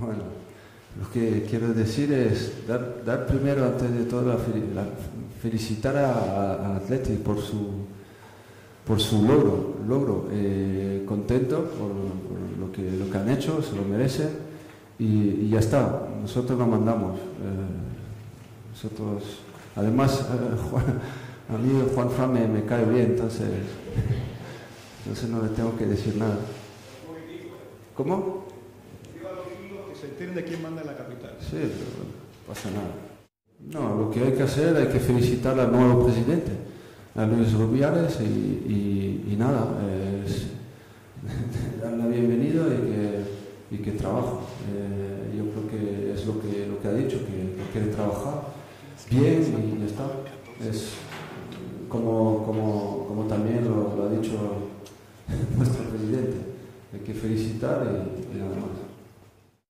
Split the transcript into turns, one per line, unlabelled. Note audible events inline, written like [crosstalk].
Bueno, lo que quiero decir es dar, primero, antes de todo, felicitar a, a, por su, por su logro. logro. Eh, contento por, lo, que, lo que han hecho, se lo merecen y, ya está. Nosotros lo mandamos. Eh, nosotros, además, eh, [laughs] a mí Juan Fran me, me cae bien, entonces, [laughs] entonces no le tengo que decir nada. ¿Cómo?
De quién manda en la capital.
Sí, pero no pasa nada. No, lo que hay que hacer es que felicitar al nuevo presidente, a Luis Rubiales, y, nada, es [laughs] darle la bienvenida y que, y que trabaje. Eh, yo creo que es lo que, lo que ha dicho, que, quiere trabajar bien y está. Es como, como, como también lo, ha dicho [laughs] nuestro presidente, hay que felicitar y nada más.